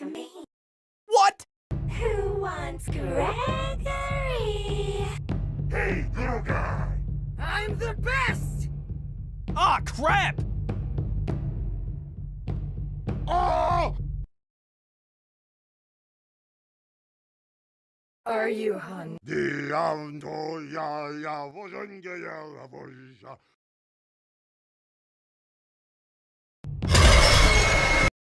with me. What? Who wants Gregory? Hey, little guy! I'm the best! Ah, oh, crap! Oh! Are you hungry?